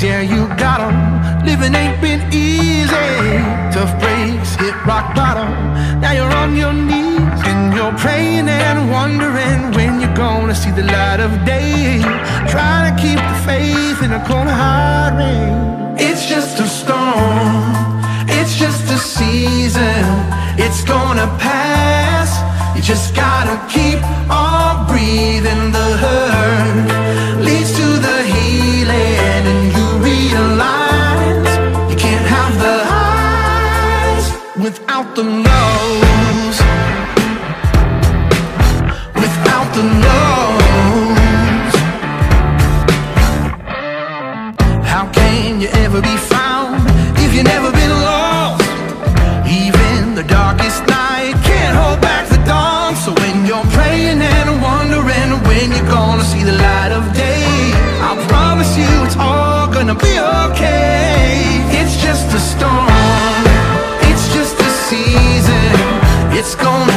yeah, you got 'em. Living ain't been easy. Tough breaks, hit rock bottom. Now you're on your knees and you're praying and wondering when you're gonna see the light of day. Trying to keep the faith in a cold hard rain. It's just a storm. It's just a season. It's gonna pass. You just gotta keep on breathing. Be found if you never been lost? Even the darkest night can't hold back the dawn. So when you're praying and wondering when you're gonna see the light of day, I promise you it's all gonna be okay. It's just a storm, it's just a season, it's gonna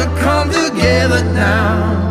to come together now.